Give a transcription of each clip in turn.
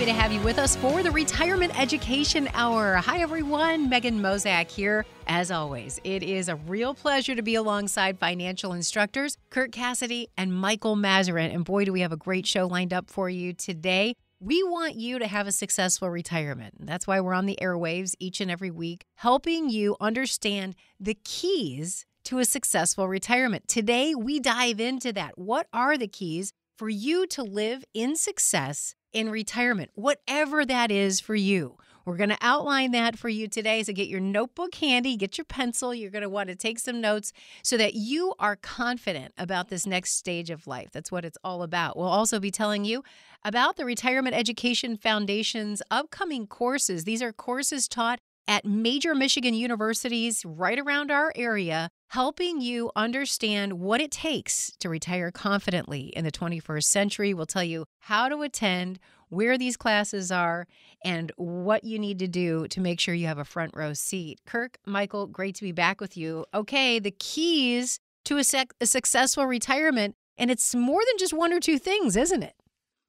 happy to have you with us for the Retirement Education Hour. Hi, everyone. Megan Mozak here. As always, it is a real pleasure to be alongside financial instructors Kirk Cassidy and Michael Masserant. And boy, do we have a great show lined up for you today. We want you to have a successful retirement. That's why we're on the airwaves each and every week, helping you understand the keys to a successful retirement. Today, we dive into that. What are the keys for you to live in success in retirement, whatever that is for you? We're going to outline that for you today. So get your notebook handy, get your pencil. You're going to want to take some notes so that you are confident about this next stage of life. That's what it's all about. We'll also be telling you about the Retirement Education Foundation's upcoming courses. These are courses taught at major Michigan universities right around our area, helping you understand what it takes to retire confidently in the 21st century. We'll tell you how to attend, where these classes are, and what you need to do to make sure you have a front row seat. Kirk, Michael, great to be back with you. Okay, the keys to a, sec- a successful retirement, and it's more than just one or two things, isn't it?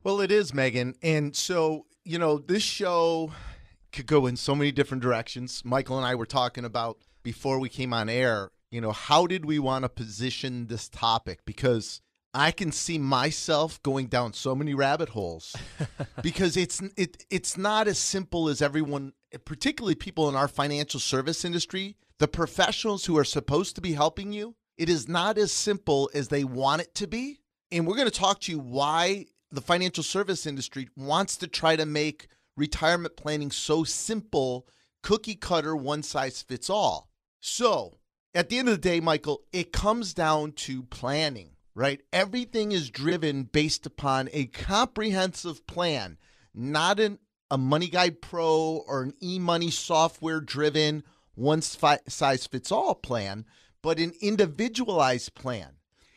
Well, it is, Megan. And so, you know, this show could go in so many different directions. Michael and I were talking about before we came on air, you know, how did we want to position this topic? Because I can see myself going down so many rabbit holes because it's it it's not as simple as everyone particularly people in our financial service industry, the professionals who are supposed to be helping you, it is not as simple as they want it to be. And we're going to talk to you why the financial service industry wants to try to make retirement planning so simple, cookie cutter, one size fits all. So, at the end of the day, Michael, it comes down to planning, right? Everything is driven based upon a comprehensive plan, not an, a MoneyGuidePro or an e money software driven, one size fits all plan, but an individualized plan.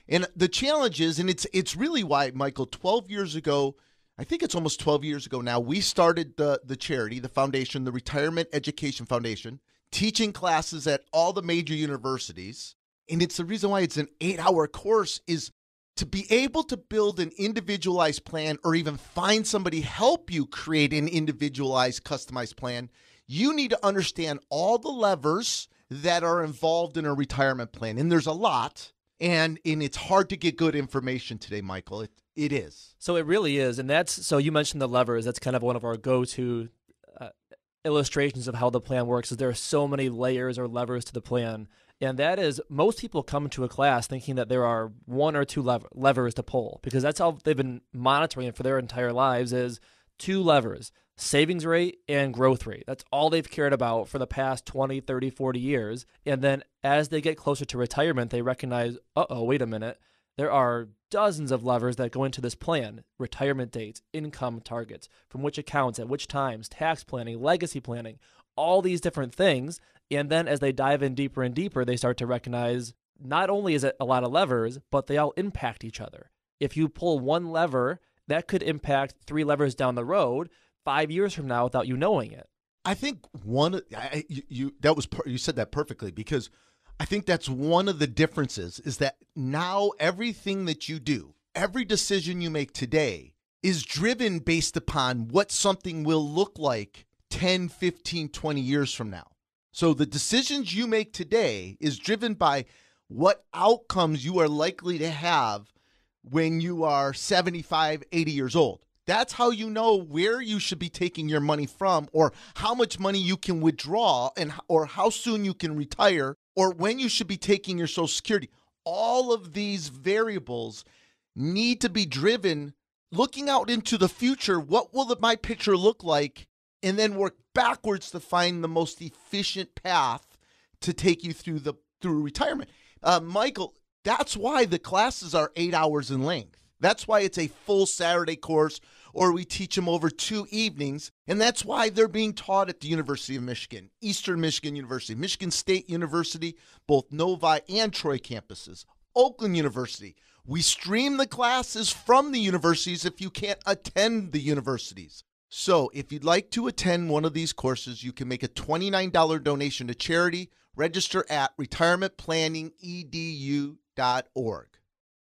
And the challenge is, and it's it's really why, Michael, 12 years ago, I think it's almost 12 years ago now, we started the, the charity, the foundation, the Retirement Education Foundation, teaching classes at all the major universities. And it's the reason why it's an eight hour course is to be able to build an individualized plan or even find somebody help you create an individualized customized plan you need to understand all the levers that are involved in a retirement plan and there's a lot and and it's hard to get good information today michael it, it is. So it really is, and that's so you mentioned the levers. That's kind of one of our go-to uh, illustrations of how the plan works. Is there are so many layers or levers to the plan, and that is most people come to a class thinking that there are one or two lever- levers to pull because that's how they've been monitoring it for their entire lives. Is two levers savings rate and growth rate. That's all they've cared about for the past 20, 30, 40 years. And then as they get closer to retirement, they recognize, uh oh, wait a minute there are dozens of levers that go into this plan retirement dates, income targets, from which accounts, at which times, tax planning, legacy planning, all these different things. And then as they dive in deeper and deeper, they start to recognize not only is it a lot of levers, but they all impact each other. If you pull one lever, that could impact three levers down the road five years from now without you knowing it. I think one, I, you, you that was you said that perfectly because I think that's one of the differences is that now everything that you do, every decision you make today is driven based upon what something will look like 10, 15, 20 years from now. So the decisions you make today is driven by what outcomes you are likely to have when you are 75, 80 years old. That's how you know where you should be taking your money from or how much money you can withdraw and or how soon you can retire or when you should be taking your social security. All of these variables need to be driven looking out into the future. What will the, my picture look like? And then work backwards to find the most efficient path to take you through the through retirement. Uh, Michael, that's why the classes are eight hours in length. That's why it's a full Saturday course, or we teach them over two evenings. And that's why they're being taught at the University of Michigan, Eastern Michigan University, Michigan State University, both Novi and Troy campuses, Oakland University. We stream the classes from the universities if you can't attend the universities. So, if you'd like to attend one of these courses, you can make a $29 donation to charity. Register at retirementplanningedu.org.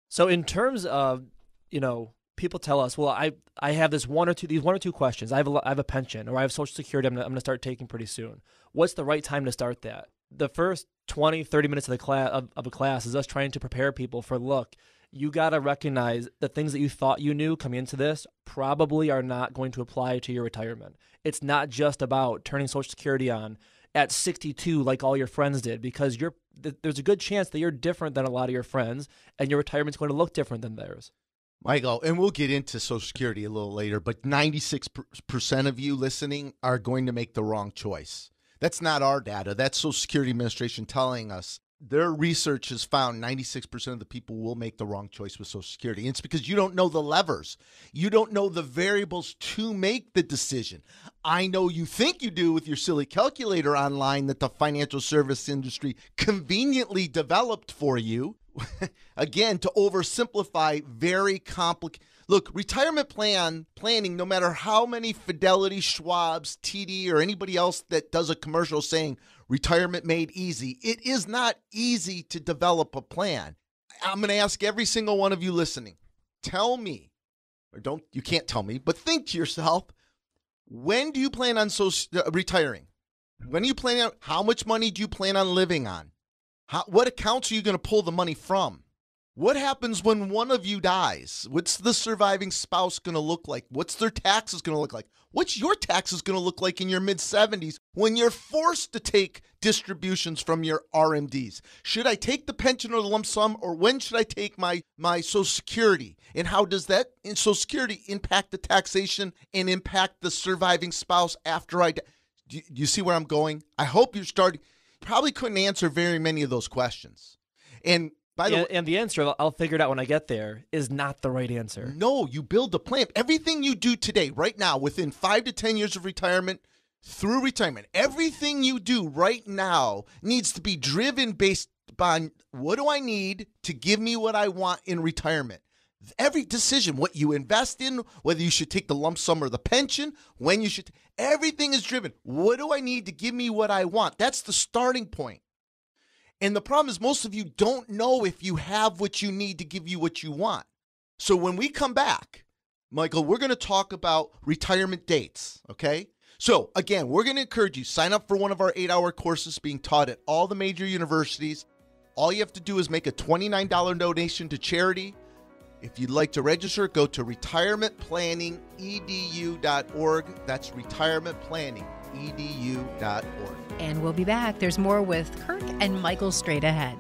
So, in terms of you know, people tell us, well, I I have this one or two these one or two questions. I have a, I have a pension or I have Social Security. I'm going to start taking pretty soon. What's the right time to start that? The first 20, 30 minutes of the class of, of a class is us trying to prepare people for look. You got to recognize the things that you thought you knew coming into this probably are not going to apply to your retirement. It's not just about turning Social Security on at 62 like all your friends did because you're there's a good chance that you're different than a lot of your friends and your retirement's going to look different than theirs. Michael, oh, and we'll get into Social Security a little later, but 96% of you listening are going to make the wrong choice. That's not our data. That's Social Security Administration telling us their research has found 96% of the people will make the wrong choice with Social Security. And it's because you don't know the levers. You don't know the variables to make the decision. I know you think you do with your silly calculator online that the financial service industry conveniently developed for you. Again, to oversimplify very complicated. Look, retirement plan planning, no matter how many Fidelity, Schwab's, TD, or anybody else that does a commercial saying retirement made easy. It is not easy to develop a plan. I'm going to ask every single one of you listening. Tell me, or don't you can't tell me, but think to yourself, when do you plan on so uh, retiring? When are you planning on how much money do you plan on living on? How, what accounts are you going to pull the money from? What happens when one of you dies? What's the surviving spouse going to look like? What's their taxes going to look like? What's your taxes going to look like in your mid 70s when you're forced to take distributions from your RMDs? Should I take the pension or the lump sum, or when should I take my, my Social Security? And how does that in Social Security impact the taxation and impact the surviving spouse after I die? You, do you see where I'm going? I hope you're starting. Probably couldn't answer very many of those questions. And by the and, way, and the answer I'll figure it out when I get there is not the right answer. No, you build the plan. Everything you do today, right now, within five to 10 years of retirement, through retirement, everything you do right now needs to be driven based on what do I need to give me what I want in retirement. Every decision, what you invest in, whether you should take the lump sum or the pension, when you should, everything is driven. What do I need to give me what I want? That's the starting point. And the problem is, most of you don't know if you have what you need to give you what you want. So when we come back, Michael, we're going to talk about retirement dates, okay? So again, we're going to encourage you sign up for one of our 8-hour courses being taught at all the major universities. All you have to do is make a $29 donation to charity. If you'd like to register, go to retirementplanningedu.org. That's retirementplanningedu.org. And we'll be back. There's more with Kirk and Michael straight ahead.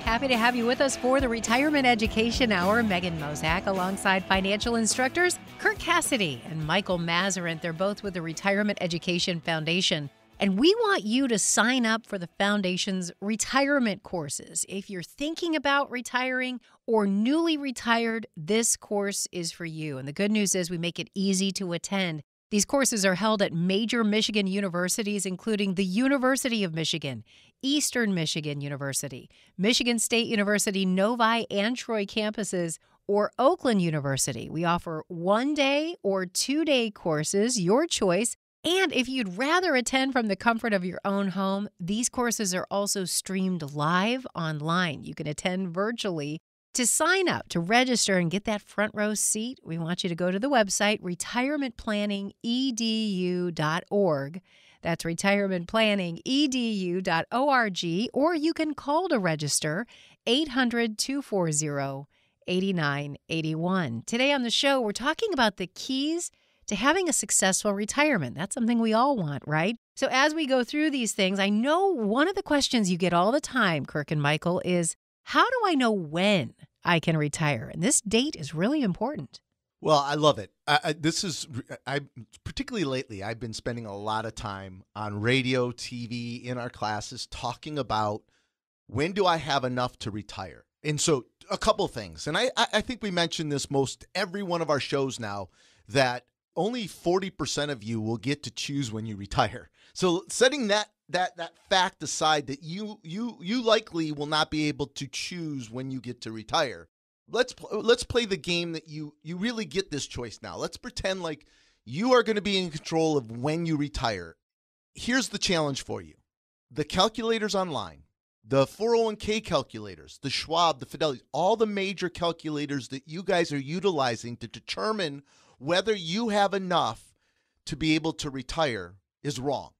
Happy to have you with us for the Retirement Education Hour. Megan Mozak alongside financial instructors Kirk Cassidy and Michael Masserant. They're both with the Retirement Education Foundation. And we want you to sign up for the Foundation's retirement courses. If you're thinking about retiring or newly retired, this course is for you. And the good news is we make it easy to attend. These courses are held at major Michigan universities, including the University of Michigan, Eastern Michigan University, Michigan State University, Novi, and Troy campuses, or Oakland University. We offer one day or two day courses, your choice. And if you'd rather attend from the comfort of your own home, these courses are also streamed live online. You can attend virtually to sign up, to register, and get that front row seat, we want you to go to the website retirementplanningedu.org. That's retirementplanningedu.org, or you can call to register 800 240 8981. Today on the show, we're talking about the keys to having a successful retirement. That's something we all want, right? So, as we go through these things, I know one of the questions you get all the time, Kirk and Michael, is how do I know when I can retire? And this date is really important. Well, I love it. I, I, this is I particularly lately. I've been spending a lot of time on radio, TV, in our classes, talking about when do I have enough to retire. And so, a couple things, and I I think we mentioned this most every one of our shows now that only forty percent of you will get to choose when you retire. So, setting that that that fact aside that you you you likely will not be able to choose when you get to retire let's pl- let's play the game that you you really get this choice now. Let's pretend like you are going to be in control of when you retire. Here's the challenge for you. The calculators online the 401k calculators, the Schwab, the Fidelity, all the major calculators that you guys are utilizing to determine whether you have enough to be able to retire is wrong.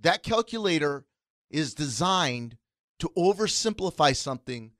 That calculator is designed to oversimplify something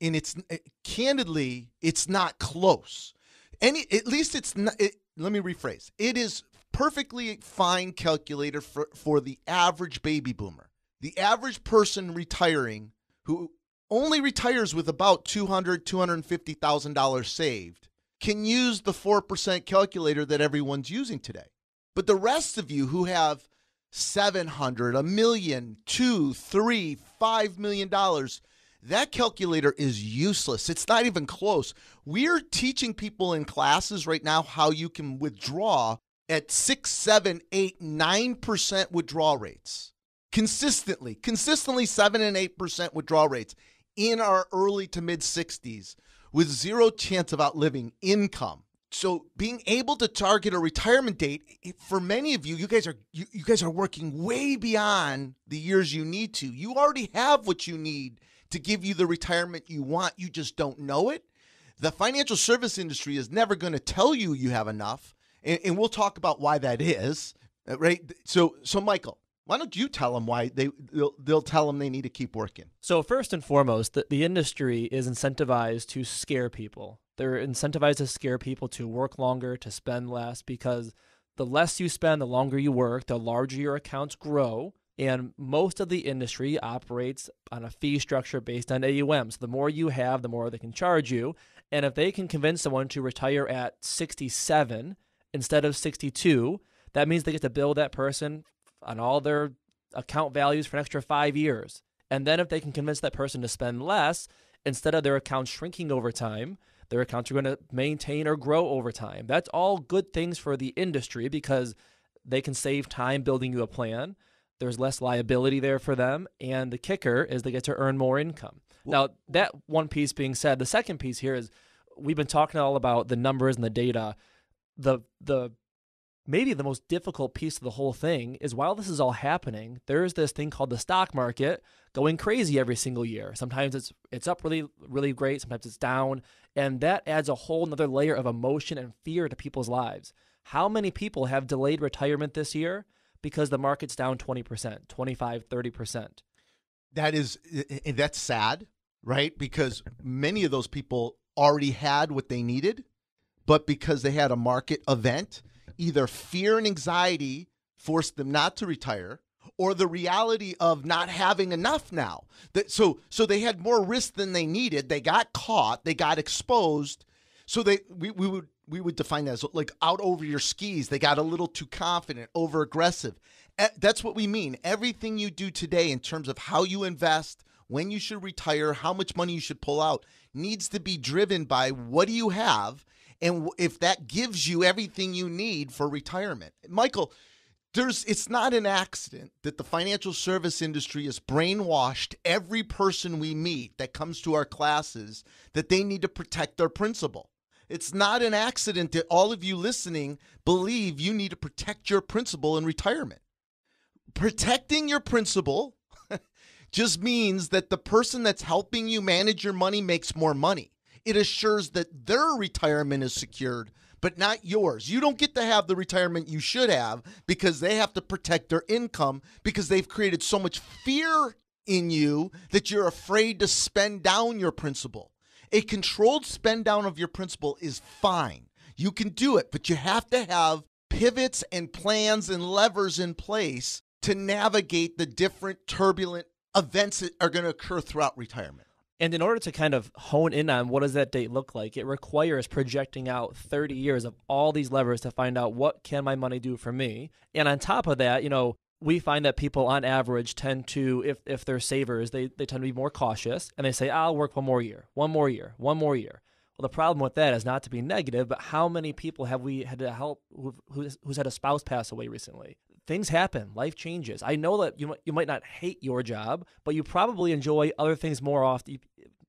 and it's eh, candidly it's not close. Any at least it's not it, let me rephrase. It is perfectly fine calculator for, for the average baby boomer. The average person retiring who only retires with about 200 $250,000 saved can use the 4% calculator that everyone's using today. But the rest of you who have 700, a million, two, three, five million dollars, that calculator is useless. It's not even close. We're teaching people in classes right now how you can withdraw at six, seven, eight, nine percent withdrawal rates consistently, consistently seven and eight percent withdrawal rates in our early to mid 60s with zero chance of outliving income. So being able to target a retirement date for many of you, you guys are you, you guys are working way beyond the years you need to. You already have what you need to give you the retirement you want. You just don't know it. The financial service industry is never going to tell you you have enough, and, and we'll talk about why that is. Right? So, so Michael, why don't you tell them why they they'll, they'll tell them they need to keep working? So first and foremost, the, the industry is incentivized to scare people. They're incentivized to scare people to work longer, to spend less, because the less you spend, the longer you work, the larger your accounts grow. And most of the industry operates on a fee structure based on AUM. So the more you have, the more they can charge you. And if they can convince someone to retire at 67 instead of 62, that means they get to bill that person on all their account values for an extra five years. And then if they can convince that person to spend less, instead of their account shrinking over time, their accounts are going to maintain or grow over time. That's all good things for the industry because they can save time building you a plan. There's less liability there for them. And the kicker is they get to earn more income. Now, that one piece being said, the second piece here is we've been talking all about the numbers and the data. The the maybe the most difficult piece of the whole thing is while this is all happening, there's this thing called the stock market going crazy every single year. Sometimes it's it's up really really great, sometimes it's down, and that adds a whole another layer of emotion and fear to people's lives. How many people have delayed retirement this year because the market's down 20%, 25, 30%? That is that's sad, right? Because many of those people already had what they needed, but because they had a market event, either fear and anxiety forced them not to retire or the reality of not having enough now. That so so they had more risk than they needed. They got caught, they got exposed. So they we, we would we would define that as like out over your skis. They got a little too confident, over aggressive. That's what we mean. Everything you do today in terms of how you invest, when you should retire, how much money you should pull out needs to be driven by what do you have and if that gives you everything you need for retirement. Michael, there's it's not an accident that the financial service industry has brainwashed every person we meet that comes to our classes that they need to protect their principal. It's not an accident that all of you listening believe you need to protect your principal in retirement. Protecting your principal just means that the person that's helping you manage your money makes more money it assures that their retirement is secured, but not yours. You don't get to have the retirement you should have because they have to protect their income because they've created so much fear in you that you're afraid to spend down your principal. A controlled spend down of your principal is fine. You can do it, but you have to have pivots and plans and levers in place to navigate the different turbulent events that are going to occur throughout retirement. And in order to kind of hone in on what does that date look like, it requires projecting out 30 years of all these levers to find out what can my money do for me. And on top of that, you know, we find that people on average tend to, if, if they're savers, they, they tend to be more cautious and they say, I'll work one more year, one more year, one more year. Well, the problem with that is not to be negative, but how many people have we had to help who's, who's had a spouse pass away recently? Things happen, life changes. I know that you you might not hate your job, but you probably enjoy other things more often. You,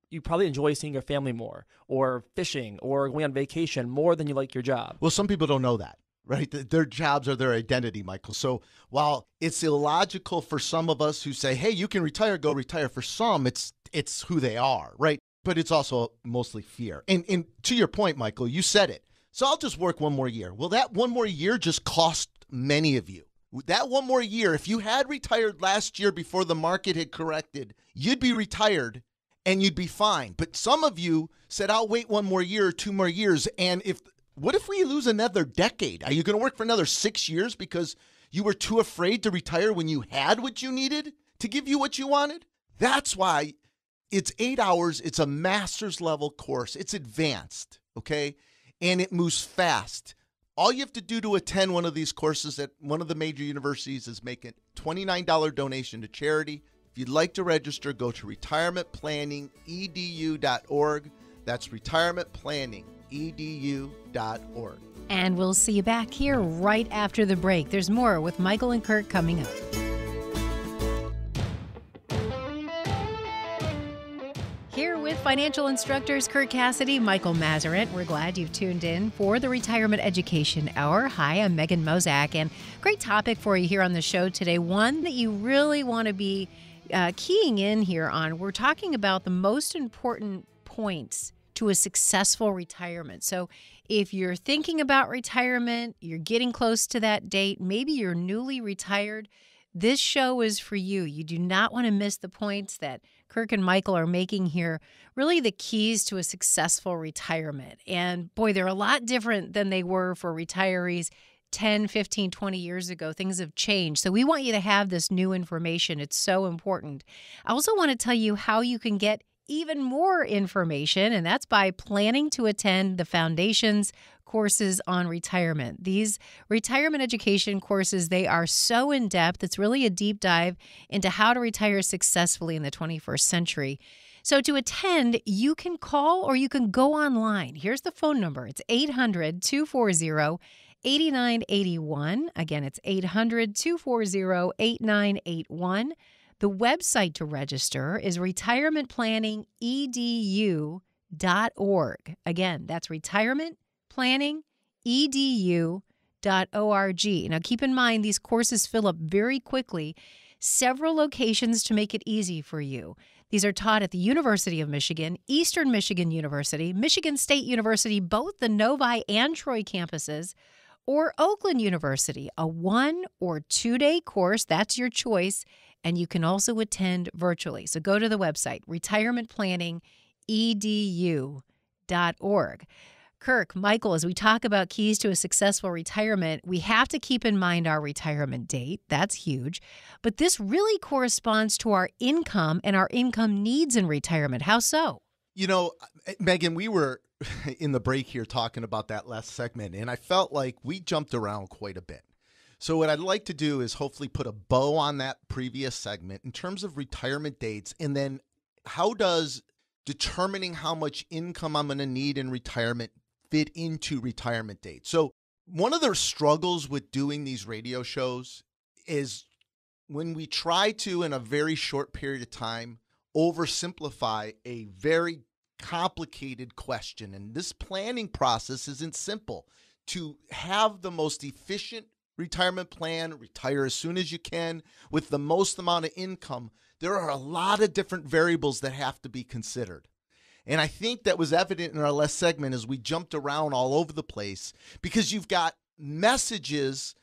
you probably enjoy seeing your family more, or fishing, or going on vacation more than you like your job. Well, some people don't know that. right? Their jobs are their identity, Michael. So while it's illogical for some of us who say, "Hey, you can retire, go retire," for some, it's it's who they are, right? But it's also mostly fear. And and to your point, Michael, you said it. So I'll just work one more year. Well, that one more year just cost many of you. That one more year, if you had retired last year before the market had corrected, you'd be retired and you'd be fine. But some of you said, I'll wait one more year or two more years. And if what if we lose another decade? Are you going to work for another six years because you were too afraid to retire when you had what you needed to give you what you wanted? That's why it's eight hours. It's a master's level course. It's advanced, okay? And it moves fast. All you have to do to attend one of these courses at one of the major universities is make a $29 donation to charity. If you'd like to register, go to retirementplanningedu.org. That's retirementplanningedu.org. And we'll see you back here right after the break. There's more with Michael and Kirk coming up. Financial instructors Kirk Cassidy, Michael Masserant. We're glad you've tuned in for the Retirement Education Hour. Hi, I'm Megan Mozak, and great topic for you here on the show today. One that you really want to be uh, keying in here on. We're talking about the most important points to a successful retirement. So, if you're thinking about retirement, you're getting close to that date, maybe you're newly retired, this show is for you. You do not want to miss the points that Kirk and Michael are making here, really the keys to a successful retirement. And boy, they're a lot different than they were for retirees 10, 15, 20 years ago. Things have changed. So we want you to have this new information. It's so important. I also want to tell you how you can get even more information, and that's by planning to attend the Foundation's courses on retirement. These retirement education courses, they are so in depth. It's really a deep dive into how to retire successfully in the 21st century. So to attend, you can call or you can go online. Here's the phone number. It's 800 240 8981. Again, it's 800 240 8981. The website to register is retirementplanningedu.org. Again, that's retirementplanningedu.org. Now, keep in mind, these courses fill up very quickly. Several locations to make it easy for you. These are taught at the University of Michigan, Eastern Michigan University, Michigan State University, both the Novi and Troy campuses, or Oakland University, a one or two day course. That's your choice and you can also attend virtually. So go to the website, retirementplanningedu.org. Kirk, Michael, as we talk about keys to a successful retirement, we have to keep in mind our retirement date. That's huge. But this really corresponds to our income and our income needs in retirement. How so? You know, eh, Megan, we were in the break here talking about that last segment, and I felt like we jumped around quite a bit. So, what I'd like to do is hopefully put a bow on that previous segment in terms of retirement dates. And then, how does determining how much income I'm going to need in retirement fit into retirement dates? So, one of the struggles with doing these radio shows is when we try to, in a very short period of time, oversimplify a very complicated question. And this planning process isn't simple. To have the most efficient retirement plan, retire as soon as you can with the most amount of income, there are a lot of different variables that have to be considered. And I think that was evident in our last segment as we jumped around all over the place because you've got messages.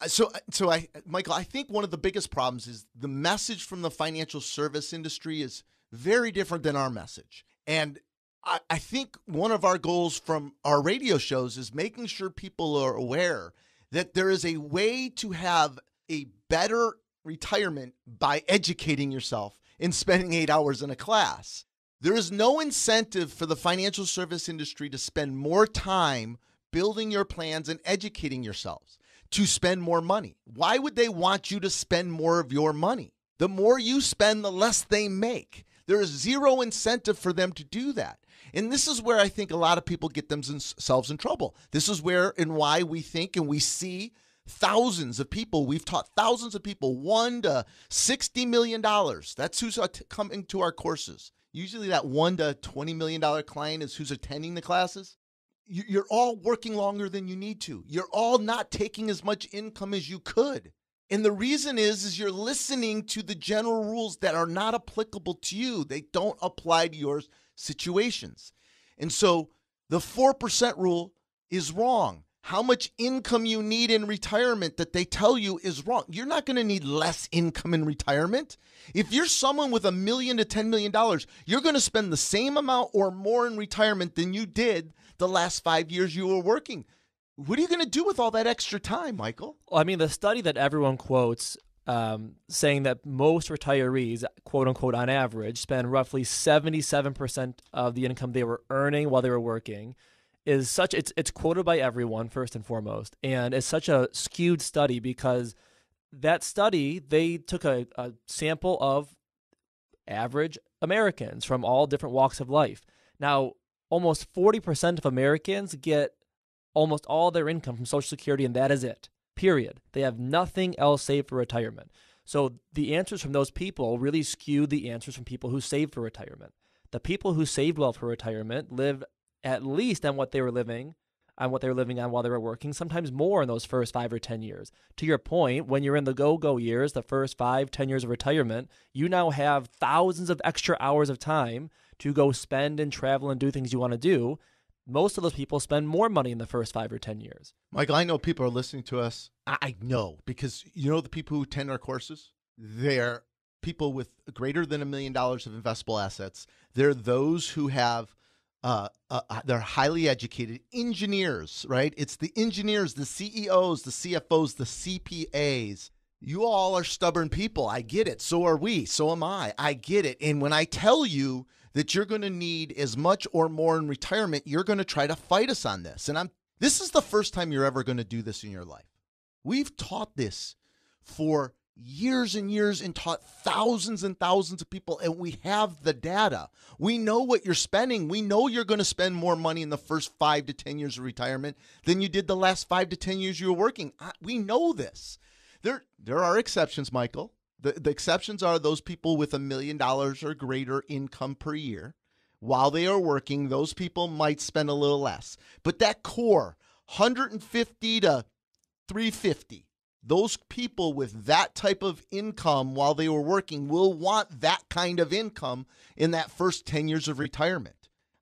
Uh, so, uh, so I, uh, Michael, I think one of the biggest problems is the message from the financial service industry is very different than our message. And I, I think one of our goals from our radio shows is making sure people are aware that there is a way to have a better retirement by educating yourself and spending eight hours in a class. There is no incentive for the financial service industry to spend more time building your plans and educating yourselves to spend more money. Why would they want you to spend more of your money? The more you spend, the less they make. There is zero incentive for them to do that. And this is where I think a lot of people get themselves in trouble. This is where and why we think and we see thousands of people. We've taught thousands of people, one to $60 million. That's who's coming to our courses. Usually that one to $20 million client is who's attending the classes. you're all working longer than you need to. You're all not taking as much income as you could. And the reason is is you're listening to the general rules that are not applicable to you. They don't apply to your situations. And so the 4% rule is wrong. How much income you need in retirement that they tell you is wrong. You're not going to need less income in retirement. If you're someone with a million to 10 million dollars, you're going to spend the same amount or more in retirement than you did the last 5 years you were working. What are you going to do with all that extra time, Michael? Well, I mean, the study that everyone quotes um, saying that most retirees, quote unquote, on average, spend roughly 77% of the income they were earning while they were working is such it's it's quoted by everyone first and foremost and it's such a skewed study because that study they took a, a sample of average americans from all different walks of life now almost 40% of americans get almost all their income from Social Security, and that is it. Period. They have nothing else saved for retirement. So the answers from those people really skew the answers from people who saved for retirement. The people who saved well for retirement live at least on what they were living on what they were living on while they were working, sometimes more in those first five or 10 years. To your point, when you're in the go go years, the first five, 10 years of retirement, you now have thousands of extra hours of time to go spend and travel and do things you want to do most of those people spend more money in the first five or 10 years. Michael, I know people are listening to us. I know because you know the people who attend our courses? They're people with greater than a million dollars of investable assets. They're those who have, uh, uh, uh they're highly educated engineers, right? It's the engineers, the CEOs, the CFOs, the CPAs. You all are stubborn people. I get it. So are we. So am I. I get it. And when I tell you, that you're going to need as much or more in retirement, you're going to try to fight us on this. And I'm this is the first time you're ever going to do this in your life. We've taught this for years and years and taught thousands and thousands of people and we have the data. We know what you're spending. We know you're going to spend more money in the first 5 to 10 years of retirement than you did the last 5 to 10 years you were working. We know this. There there are exceptions, Michael. The, the exceptions are those people with a million dollars or greater income per year. While they are working, those people might spend a little less. But that core, 150 to 350, those people with that type of income while they were working will want that kind of income in that first 10 years of retirement.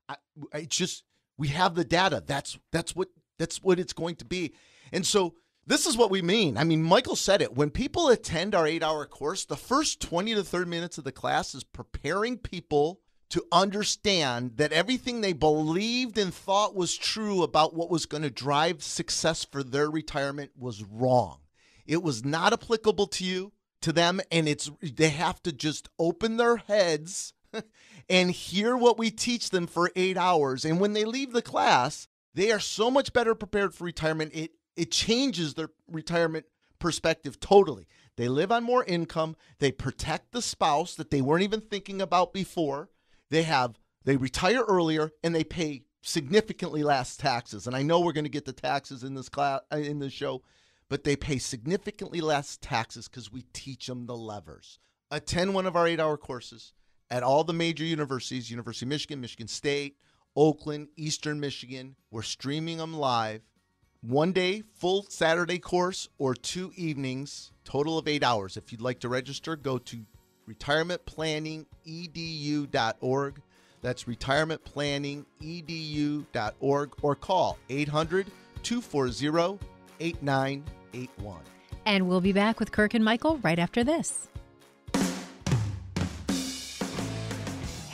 I, it's just we have the data. That's that's what that's what it's going to be. And so this is what we mean. I mean, Michael said it. When people attend our eight hour course, the first 20 to 30 minutes of the class is preparing people to understand that everything they believed and thought was true about what was going to drive success for their retirement was wrong. It was not applicable to you, to them, and it's they have to just open their heads and hear what we teach them for 8 hours. And when they leave the class, they are so much better prepared for retirement. It it changes their retirement perspective totally. They live on more income, they protect the spouse that they weren't even thinking about before. They have they retire earlier and they pay significantly less taxes. And I know we're going to get the taxes in this class uh, in this show, but they pay significantly less taxes cuz we teach them the levers. Attend one of our 8-hour courses at all the major universities, University of Michigan, Michigan State, Oakland, Eastern Michigan. We're streaming them live one day full Saturday course or two evenings, total of eight hours. If you'd like to register, go to retirementplanningedu.org. That's retirementplanningedu.org or call 800 240 8981. And we'll be back with Kirk and Michael right after this.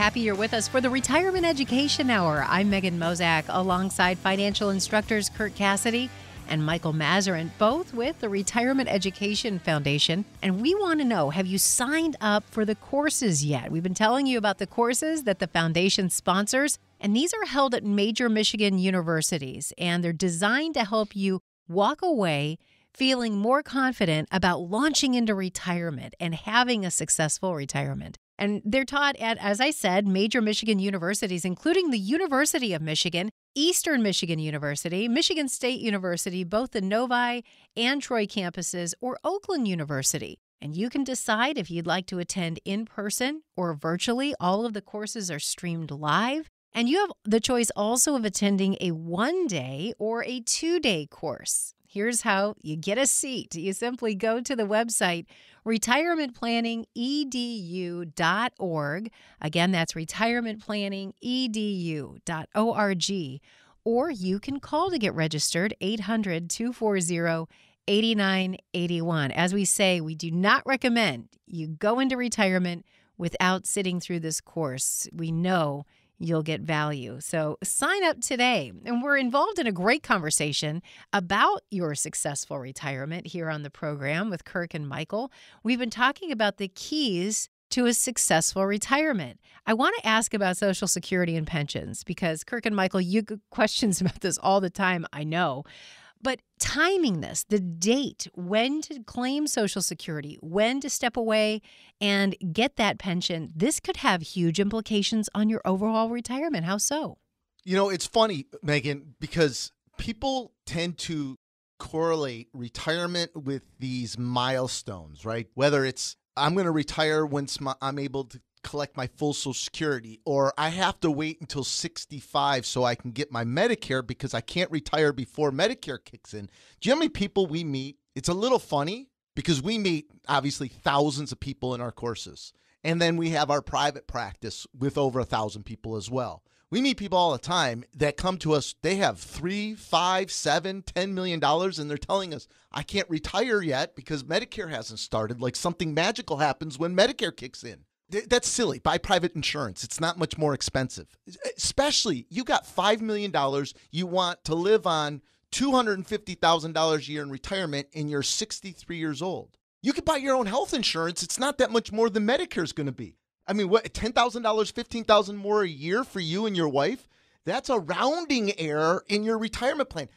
Happy you're with us for the Retirement Education Hour. I'm Megan Mozak alongside financial instructors Kirk Cassidy and Michael Masserant, both with the Retirement Education Foundation. And we want to know have you signed up for the courses yet? We've been telling you about the courses that the foundation sponsors, and these are held at major Michigan universities, and they're designed to help you walk away feeling more confident about launching into retirement and having a successful retirement. And they're taught at, as I said, major Michigan universities, including the University of Michigan, Eastern Michigan University, Michigan State University, both the Novi and Troy campuses, or Oakland University. And you can decide if you'd like to attend in person or virtually. All of the courses are streamed live. And you have the choice also of attending a one day or a two day course. Here's how you get a seat. You simply go to the website retirementplanningedu.org. Again, that's retirementplanningedu.org. Or you can call to get registered 800 240 8981. As we say, we do not recommend you go into retirement without sitting through this course. We know you'll get value. So sign up today. And we're involved in a great conversation about your successful retirement here on the program with Kirk and Michael. We've been talking about the keys to a successful retirement. I want to ask about Social Security and pensions because Kirk and Michael, you get questions about this all the time, I know. But timing this, the date, when to claim Social Security, when to step away and get that pension, this could have huge implications on your overall retirement. How so? You know, it's funny, Megan, because people tend to correlate retirement with these milestones, right? Whether it's I'm going to retire once I'm able to collect my full social security or I have to wait until 65 so I can get my Medicare because I can't retire before Medicare kicks in. Do you know how many people we meet? It's a little funny because we meet obviously thousands of people in our courses. And then we have our private practice with over a thousand people as well. We meet people all the time that come to us. They have three, five, seven, ten million dollars, and they're telling us, I can't retire yet because Medicare hasn't started. Like something magical happens when Medicare kicks in that's silly. Buy private insurance. It's not much more expensive. Especially you got $5 million you want to live on $250,000 a year in retirement and you're 63 years old. You could buy your own health insurance. It's not that much more than Medicare is going to be. I mean, what $10,000, 15,000 more a year for you and your wife? That's a rounding error in your retirement plan.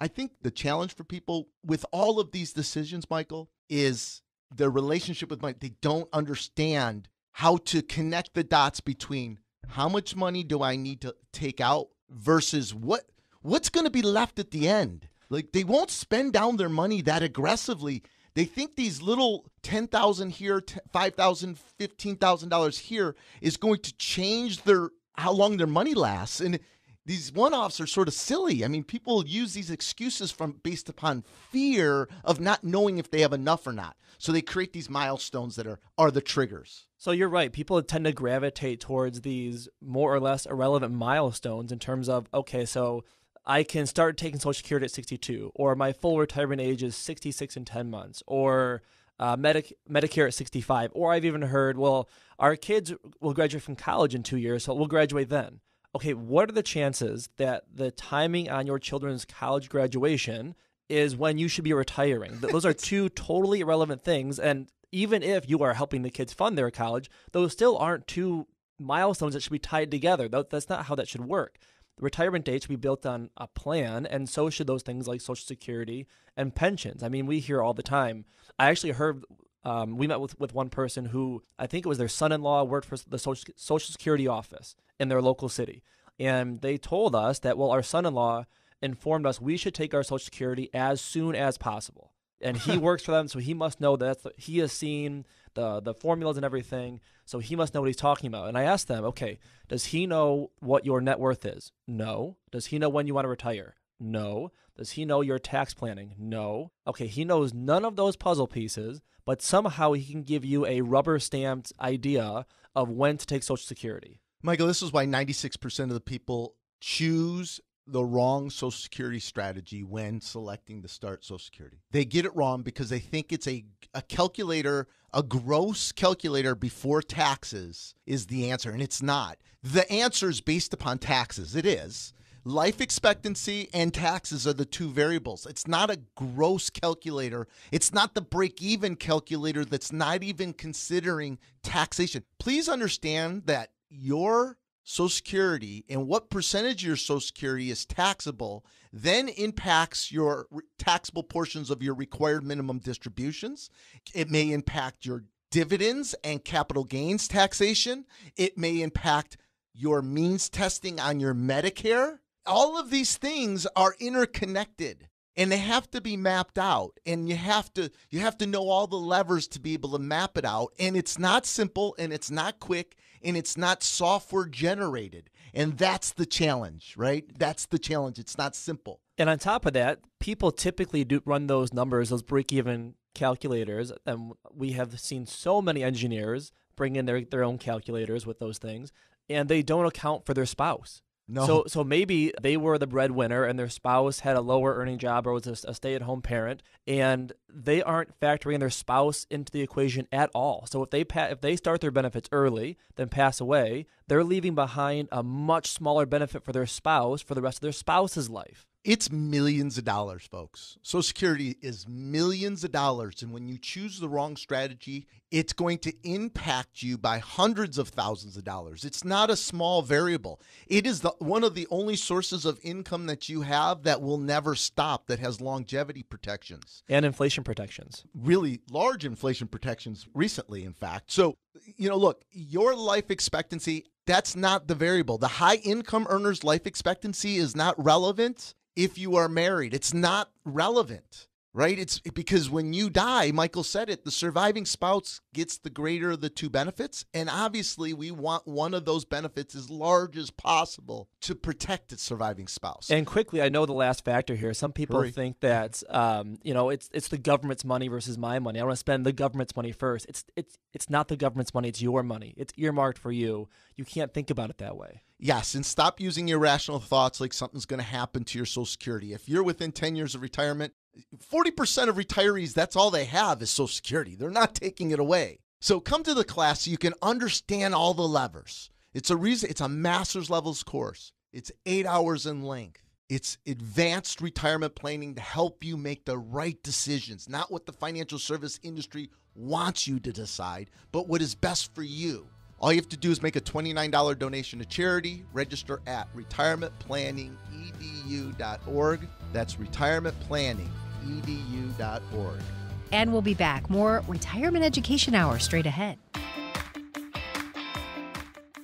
I think the challenge for people with all of these decisions, Michael, is their relationship with money. They don't understand how to connect the dots between how much money do I need to take out versus what what's going to be left at the end. Like they won't spend down their money that aggressively. They think these little 10,000 here, 5,000, 15,000 dollars here is going to change their how long their money lasts and these one-offs are sort of silly. I mean, people use these excuses from based upon fear of not knowing if they have enough or not. So they create these milestones that are are the triggers. So you're right. People tend to gravitate towards these more or less irrelevant milestones in terms of okay, so I can start taking Social Security at 62, or my full retirement age is 66 and 10 months, or uh, Medi- Medicare at 65. Or I've even heard, well, our kids will graduate from college in two years, so we'll graduate then okay, what are the chances that the timing on your children's college graduation is when you should be retiring? Those are two totally irrelevant things. And even if you are helping the kids fund their college, those still aren't two milestones that should be tied together. That's not how that should work. The retirement date should be built on a plan, and so should those things like Social Security and pensions. I mean, we hear all the time. I actually heard um, we met with, with one person who I think it was their son in law worked for the Social, Social Security office in their local city. And they told us that, well, our son in law informed us we should take our Social Security as soon as possible. And he works for them, so he must know that the, he has seen the, the formulas and everything, so he must know what he's talking about. And I asked them, okay, does he know what your net worth is? No. Does he know when you want to retire? No. Does he know your tax planning? No. Okay, he knows none of those puzzle pieces, but somehow he can give you a rubber stamped idea of when to take Social Security. Michael, this is why 96% of the people choose the wrong Social Security strategy when selecting to start Social Security. They get it wrong because they think it's a, a calculator, a gross calculator before taxes is the answer, and it's not. The answer is based upon taxes. It is. Life expectancy and taxes are the two variables. It's not a gross calculator. It's not the break even calculator that's not even considering taxation. Please understand that your Social Security and what percentage of your Social Security is taxable then impacts your taxable portions of your required minimum distributions. It may impact your dividends and capital gains taxation. It may impact your means testing on your Medicare all of these things are interconnected. and they have to be mapped out and you have to you have to know all the levers to be able to map it out and it's not simple and it's not quick and it's not software generated. And that's the challenge right? That's the challenge. It's not simple. And on top of that people typically do run those numbers those break even calculators and we have seen so many engineers bring in their, their own calculators with those things and they don't account for their spouse no. So so maybe they were the breadwinner and their spouse had a lower earning job or was a, a stay-at-home parent and they aren't factoring their spouse into the equation at all. So if they pa- if they start their benefits early, then pass away, they're leaving behind a much smaller benefit for their spouse for the rest of their spouse's life. It's millions of dollars, folks. Social Security is millions of dollars. And when you choose the wrong strategy, it's going to impact you by hundreds of thousands of dollars. It's not a small variable. It is the one of the only sources of income that you have that will never stop, that has longevity protections. And inflation protections. Really large inflation protections recently, in fact. So, you know, look, your life expectancy, that's not the variable. The high income earner's life expectancy is not relevant if you are married. It's not relevant, right? It's because when you die, Michael said it, the surviving spouse gets the greater of the two benefits. And obviously, we want one of those benefits as large as possible to protect its surviving spouse. And quickly, I know the last factor here. Some people Hurry. think that um, you know it's it's the government's money versus my money. I want to spend the government's money first. It's it's it's not the government's money. It's your money. It's earmarked for you. You can't think about it that way. Yes, and stop using irrational thoughts like something's going to happen to your Social Security. If you're within 10 years of retirement, 40% of retirees, that's all they have is Social Security. They're not taking it away. So come to the class so you can understand all the levers. It's a reason it's a master's levels course. It's 8 hours in length. It's advanced retirement planning to help you make the right decisions, not what the financial service industry wants you to decide, but what is best for you. All you have to do is make a $29 donation to charity. Register at retirementplanningedu.org. That's retirementplanningedu.org. And we'll be back. More Retirement Education Hour straight ahead.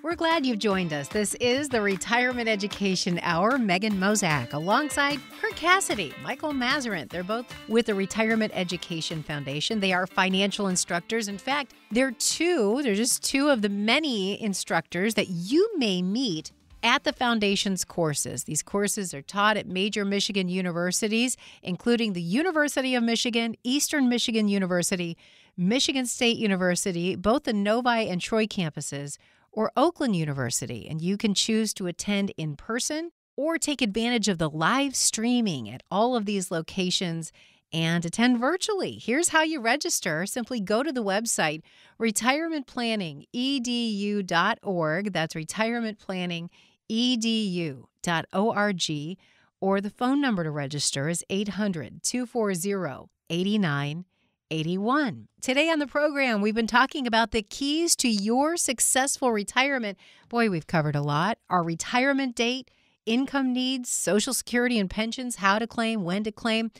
We're glad you've joined us. This is the Retirement Education Hour. Megan Mozak alongside Kirk Cassidy, Michael Masserant. They're both with the Retirement Education Foundation. They are financial instructors. In fact, they're two, they're just two of the many instructors that you may meet at the Foundation's courses. These courses are taught at major Michigan universities, including the University of Michigan, Eastern Michigan University, Michigan State University, both the Novi and Troy campuses, or Oakland University. And you can choose to attend in person or take advantage of the live streaming at all of these locations and attend virtually. Here's how you register. Simply go to the website retirementplanningedu.org. That's retirementplanningedu.org. Or the phone number to register is 800 240 8981. Today on the program, we've been talking about the keys to your successful retirement. Boy, we've covered a lot. Our retirement date, income needs, Social Security and pensions, how to claim, when to claim.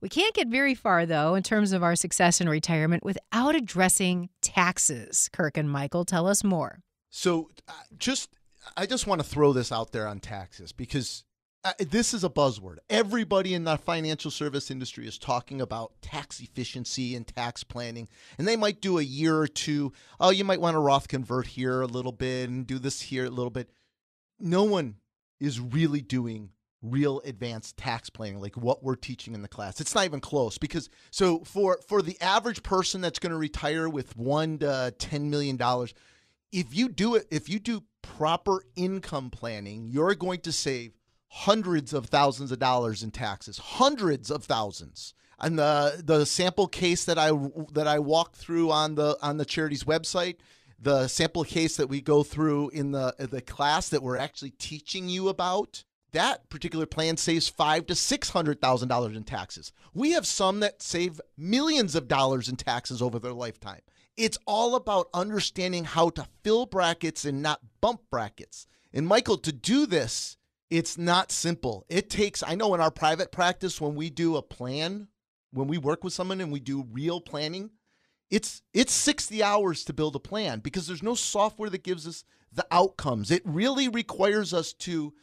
We can't get very far, though, in terms of our success in retirement without addressing taxes. Kirk and Michael, tell us more. So, uh, just I just want to throw this out there on taxes because this is a buzzword. Everybody in the financial service industry is talking about tax efficiency and tax planning, and they might do a year or two. Oh, you might want to Roth convert here a little bit and do this here a little bit. No one is really doing real advanced tax planning like what we're teaching in the class it's not even close because so for for the average person that's going to retire with 1 to 10 million dollars if you do it if you do proper income planning you're going to save hundreds of thousands of dollars in taxes hundreds of thousands and the the sample case that I that I walked through on the on the charity's website the sample case that we go through in the the class that we're actually teaching you about that particular plan saves five to six hundred thousand dollars in taxes. We have some that save millions of dollars in taxes over their lifetime. It's all about understanding how to fill brackets and not bump brackets. And Michael, to do this, it's not simple. It takes, I know in our private practice, when we do a plan, when we work with someone and we do real planning, it's it's 60 hours to build a plan because there's no software that gives us the outcomes. It really requires us to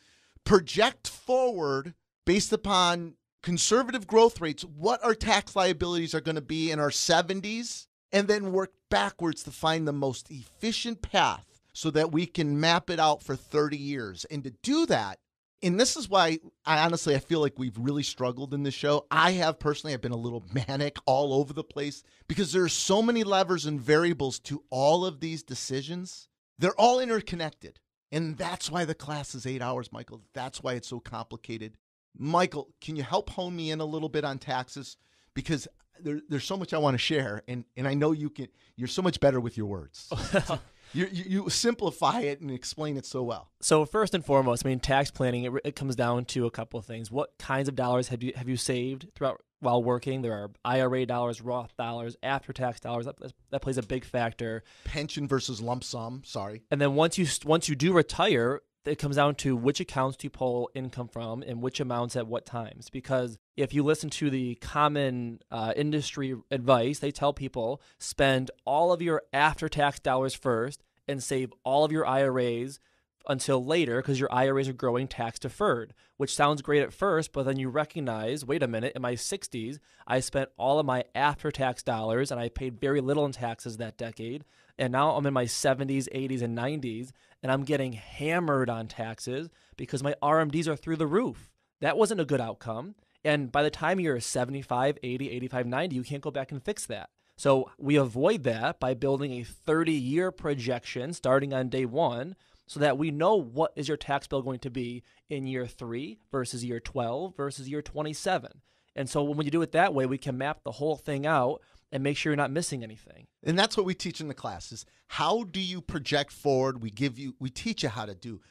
project forward based upon conservative growth rates, what our tax liabilities are going to be in our 70s, and then work backwards to find the most efficient path so that we can map it out for 30 years. And to do that, and this is why I honestly I feel like we've really struggled in this show. I have personally I've been a little manic all over the place because there's so many levers and variables to all of these decisions. They're all interconnected. And that's why the class is 8 hours, Michael. That's why it's so complicated. Michael, can you help hone me in a little bit on taxes because there, there's so much I want to share and and I know you can you're so much better with your words. you, you, simplify it and explain it so well. So first and foremost, I mean, tax planning it, it comes down to a couple of things. What kinds of dollars have you have you saved throughout while working? There are IRA dollars, Roth dollars, after tax dollars. That, that plays a big factor. Pension versus lump sum. Sorry. And then once you once you do retire, it comes down to which accounts do you pull income from and which amounts at what times. Because if you listen to the common uh, industry advice, they tell people spend all of your after tax dollars first and save all of your IRAs until later because your IRAs are growing tax deferred, which sounds great at first, but then you recognize wait a minute, in my 60s, I spent all of my after tax dollars and I paid very little in taxes that decade. And now I'm in my 70s, 80s, and 90s, and I'm getting hammered on taxes because my RMDs are through the roof. That wasn't a good outcome. And by the time you're 75, 80, 85, 90, you can't go back and fix that. So we avoid that by building a 30 year projection starting on day one so that we know what is your tax bill going to be in year three versus year 12 versus year 27. And so when you do it that way, we can map the whole thing out and make sure you're not missing anything. And that's what we teach in the classes. How do you project forward? We give you, we teach you how to do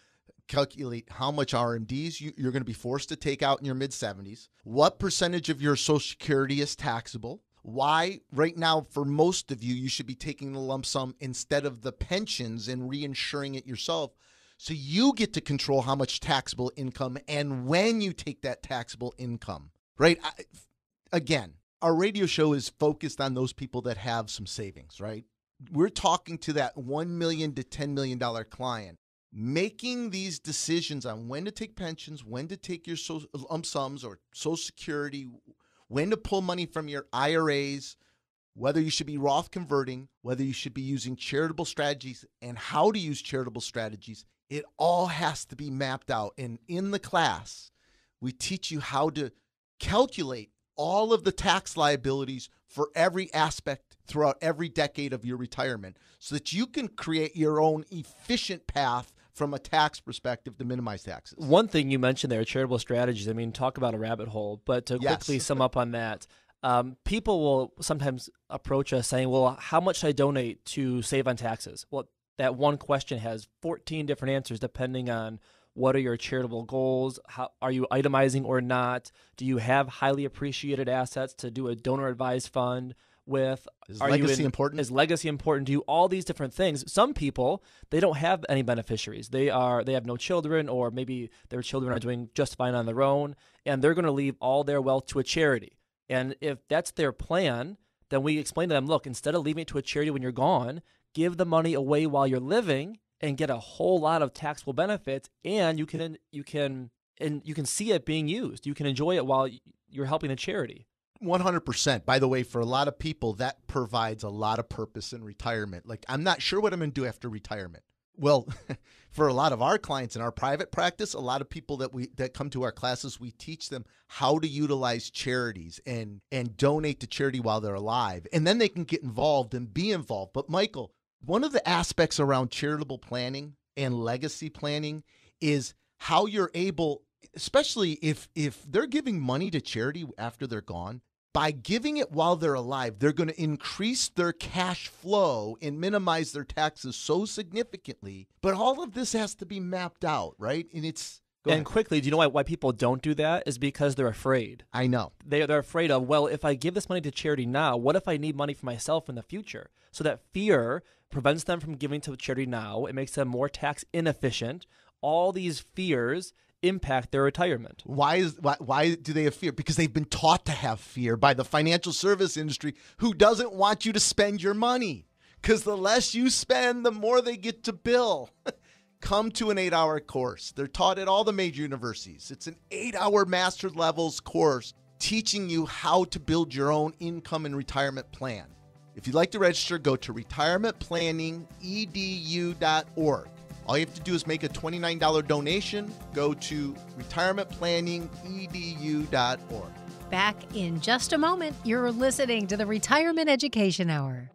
calculate how much RMDs you, you're going to be forced to take out in your mid 70s, what percentage of your Social Security is taxable, why right now for most of you you should be taking the lump sum instead of the pensions and reinsuring it yourself so you get to control how much taxable income and when you take that taxable income right? I, again our radio show is focused on those people that have some savings right? We're talking to that 1 million to 10 million dollar client making these decisions on when to take pensions when to take your lump sums or social security when to pull money from your IRAs, whether you should be Roth converting, whether you should be using charitable strategies, and how to use charitable strategies. It all has to be mapped out. And in the class, we teach you how to calculate all of the tax liabilities for every aspect throughout every decade of your retirement so that you can create your own efficient path from a tax perspective to minimize taxes. One thing you mentioned there, charitable strategies. I mean, talk about a rabbit hole. But to yes. quickly sum up on that, um, people will sometimes approach us saying, "Well, how much should I donate to save on taxes?" Well, that one question has 14 different answers depending on what are your charitable goals how are you itemizing or not do you have highly appreciated assets to do a donor advised fund with is are legacy in, important? is legacy important? To you all these different things. Some people they don't have any beneficiaries. They are they have no children or maybe their children are doing just fine on their own and they're going to leave all their wealth to a charity. And if that's their plan then we explain to them look instead of leaving it to a charity when you're gone give the money away while you're living and get a whole lot of taxable benefits and you can you can and you can see it being used. You can enjoy it while you're helping the charity 100%. By the way, for a lot of people, that provides a lot of purpose in retirement. Like, I'm not sure what I'm going to do after retirement. Well, for a lot of our clients in our private practice, a lot of people that we that come to our classes, we teach them how to utilize charities and and donate to charity while they're alive. And then they can get involved and be involved. But Michael, one of the aspects around charitable planning and legacy planning is how you're able especially if if they're giving money to charity after they're gone by giving it while they're alive, they're going to increase their cash flow and minimize their taxes so significantly. But all of this has to be mapped out, right? And it's and quickly, do you know why, why people don't do that? Is because they're afraid. I know. They, they're afraid of, well, if I give this money to charity now, what if I need money for myself in the future? So that fear prevents them from giving to charity now. It makes them more tax inefficient. All these fears impact their retirement. Why is why, why do they have fear? Because they've been taught to have fear by the financial service industry who doesn't want you to spend your money. Cuz the less you spend, the more they get to bill. Come to an 8-hour course. They're taught at all the major universities. It's an 8-hour master levels course teaching you how to build your own income and retirement plan. If you'd like to register, go to retirementplanningedu.org. All you have to do is make a $29 donation. Go to retirementplanningedu.org. Back in just a moment, you're listening to the Retirement Education Hour.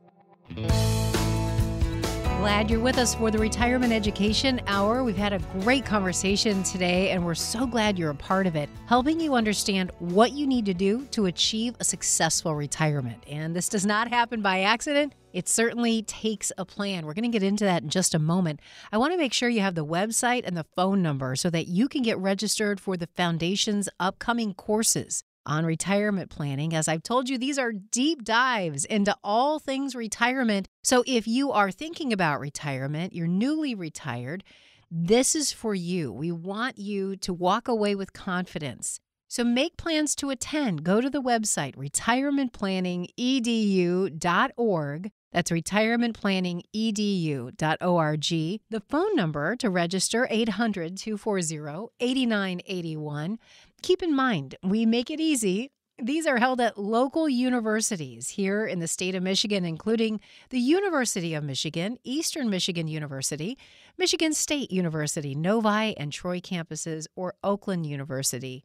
Glad you're with us for the Retirement Education Hour. We've had a great conversation today, and we're so glad you're a part of it, helping you understand what you need to do to achieve a successful retirement. And this does not happen by accident. It certainly takes a plan. We're going to get into that in just a moment. I want to make sure you have the website and the phone number so that you can get registered for the Foundation's upcoming courses on retirement planning. As I've told you, these are deep dives into all things retirement. So if you are thinking about retirement, you're newly retired, this is for you. We want you to walk away with confidence. So make plans to attend. Go to the website retirementplanningedu.org. That's retirementplanningedu.org. The phone number to register 800 240 8981. Keep in mind, we make it easy. These are held at local universities here in the state of Michigan, including the University of Michigan, Eastern Michigan University, Michigan State University, Novi and Troy campuses, or Oakland University.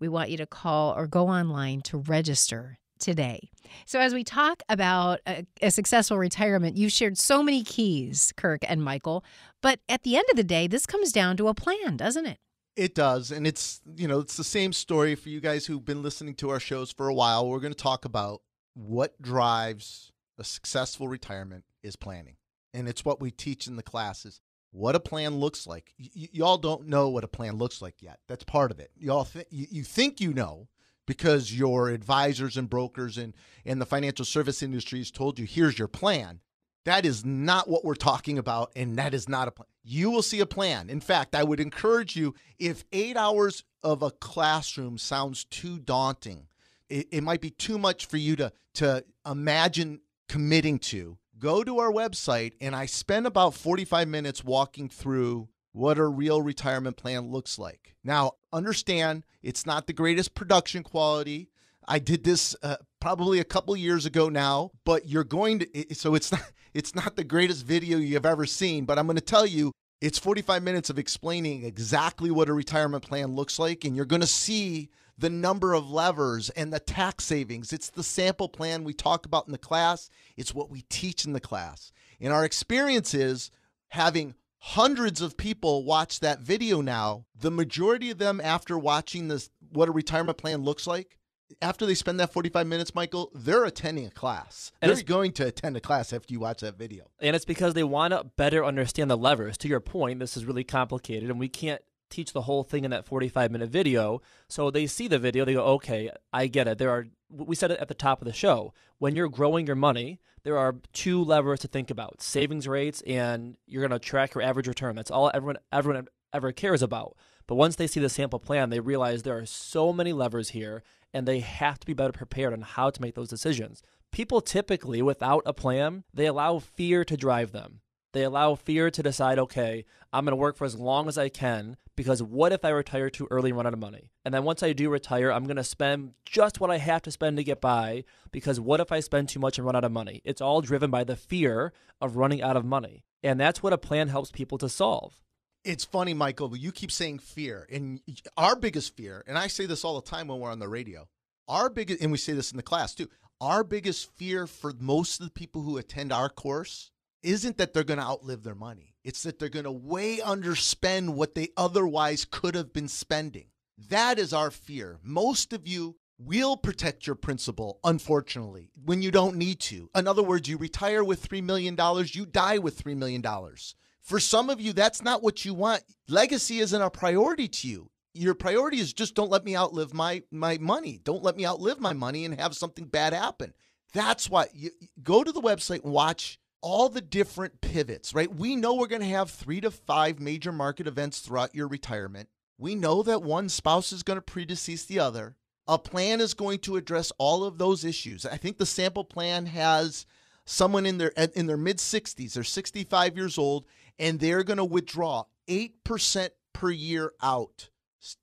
We want you to call or go online to register today. So, as we talk about a, a, successful retirement, you've shared so many keys, Kirk and Michael. But at the end of the day, this comes down to a plan, doesn't it? It does, and it's you know it's the same story for you guys who've been listening to our shows for a while. We're going to talk about what drives a successful retirement is planning, and it's what we teach in the classes. What a plan looks like. Y- y'all don't know what a plan looks like yet. That's part of it. Y'all th- you think you know because your advisors and brokers and and the financial service industries told you here's your plan. That is not what we're talking about, and that is not a plan. You will see a plan. In fact, I would encourage you if eight hours of a classroom sounds too daunting, it, it might be too much for you to, to imagine committing to. Go to our website, and I spend about 45 minutes walking through what a real retirement plan looks like. Now, understand it's not the greatest production quality. I did this uh, probably a couple years ago now, but you're going to so it's not it's not the greatest video you've ever seen, but I'm going to tell you it's 45 minutes of explaining exactly what a retirement plan looks like and you're going to see the number of levers and the tax savings. It's the sample plan we talk about in the class, it's what we teach in the class. And our experience is having hundreds of people watch that video now. The majority of them after watching this what a retirement plan looks like after they spend that 45 minutes, Michael, they're attending a class. And they're going to attend a class after you watch that video. And it's because they want to better understand the levers. To your point, this is really complicated, and we can't teach the whole thing in that 45 minute video. So they see the video, they go, okay, I get it. There are, we said it at the top of the show. When you're growing your money, there are two levers to think about savings rates, and you're going to track your average return. That's all everyone, everyone ever cares about. But once they see the sample plan, they realize there are so many levers here and they have to be better prepared on how to make those decisions. People typically, without a plan, they allow fear to drive them. They allow fear to decide, okay, I'm going to work for as long as I can because what if I retire too early and run out of money? And then once I do retire, I'm going to spend just what I have to spend to get by because what if I spend too much and run out of money? It's all driven by the fear of running out of money. And that's what a plan helps people to solve. It's funny, Michael, but you keep saying fear. And our biggest fear, and I say this all the time when we're on the radio, our biggest, and we say this in the class too, our biggest fear for most of the people who attend our course isn't that they're going to outlive their money. It's that they're going to way underspend what they otherwise could have been spending. That is our fear. Most of you will protect your principal, unfortunately, when you don't need to. In other words, you retire with $3 million, you die with $3 million. For some of you, that's not what you want. Legacy isn't a priority to you. Your priority is just don't let me outlive my my money. Don't let me outlive my money and have something bad happen. That's why you go to the website and watch all the different pivots, right? We know we're going to have 3 to 5 major market events throughout your retirement. We know that one spouse is going to predecease the other. A plan is going to address all of those issues. I think the sample plan has someone in their in their mid 60s, they're 65 years old and they're going to withdraw 8% per year out.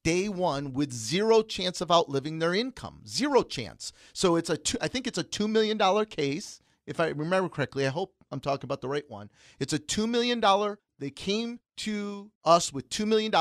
day one with zero chance of outliving their income. Zero chance. So it's a two, I think it's a $2 million case. If I remember correctly, I hope I'm talking about the right one. It's a $2 million. They came to us with $2 million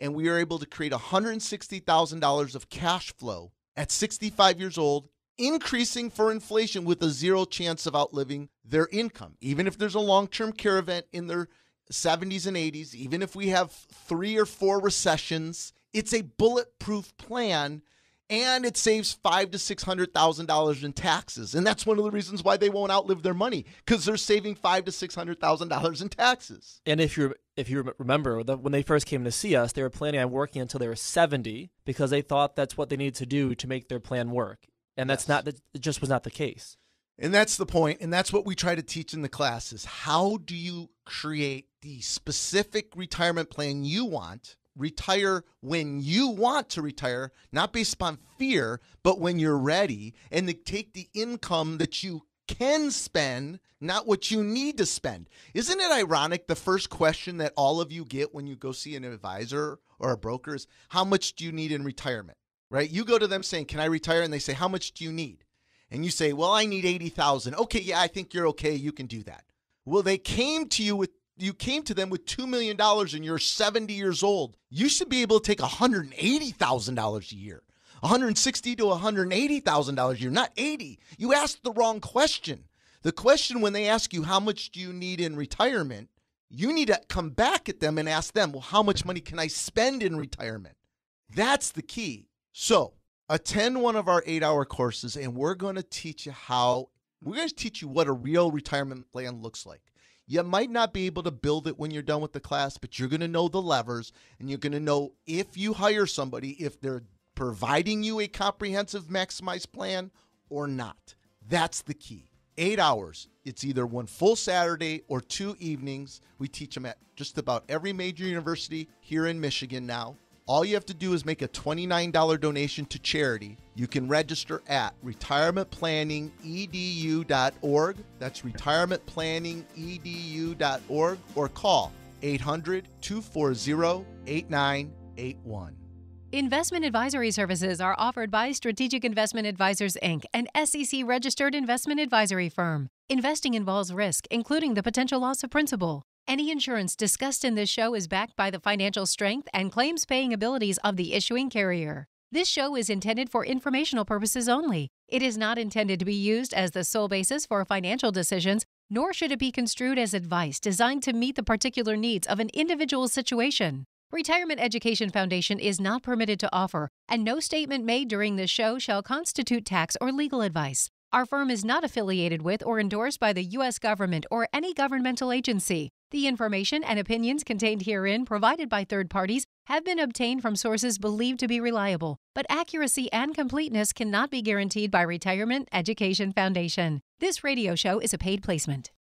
and we were able to create $160,000 of cash flow at 65 years old, increasing for inflation with a zero chance of outliving their income. Even if there's a long term care event in their 70s and 80s, even if we have three or four recessions, it's a bulletproof plan and it saves five to six hundred thousand dollars in taxes, and that's one of the reasons why they won't outlive their money because they're saving five to six hundred thousand dollars in taxes. And if you if you remember when they first came to see us, they were planning on working until they were seventy because they thought that's what they needed to do to make their plan work, and that's yes. not that just was not the case. And that's the point, and that's what we try to teach in the classes. How do you create the specific retirement plan you want retire when you want to retire, not based upon fear, but when you're ready, and to take the income that you can spend, not what you need to spend. Isn't it ironic? The first question that all of you get when you go see an advisor or a broker is, How much do you need in retirement? Right? You go to them saying, Can I retire? And they say, How much do you need? And you say, Well, I need 80,000. Okay, yeah, I think you're okay. You can do that. Well, they came to you with you came to them with $2 million and you're 70 years old, you should be able to take $180,000 a year. 160 to $180,000 a year, not 80. You asked the wrong question. The question when they ask you how much do you need in retirement, you need to come back at them and ask them, well, how much money can I spend in retirement? That's the key. So, attend one of our 8-hour courses and we're going to teach you how we're going to teach you what a real retirement plan looks like. You might not be able to build it when you're done with the class, but you're going to know the levers and you're going to know if you hire somebody, if they're providing you a comprehensive maximized plan or not. That's the key. Eight hours. It's either one full Saturday or two evenings. We teach them at just about every major university here in Michigan now. All you have to do is make a $29 donation to charity. You can register at retirementplanningedu.org. That's retirementplanningedu.org or call 800 240 8981. Investment advisory services are offered by Strategic Investment Advisors Inc., an SEC registered investment advisory firm. Investing involves risk, including the potential loss of principal. Any insurance discussed in this show is backed by the financial strength and claims paying abilities of the issuing carrier. This show is intended for informational purposes only. It is not intended to be used as the sole basis for financial decisions, nor should it be construed as advice designed to meet the particular needs of an individual situation. Retirement Education Foundation is not permitted to offer, and no statement made during this show shall constitute tax or legal advice. Our firm is not affiliated with or endorsed by the U.S. government or any governmental agency. The information and opinions contained herein, provided by third parties, have been obtained from sources believed to be reliable, but accuracy and completeness cannot be guaranteed by Retirement Education Foundation. This radio show is a paid placement.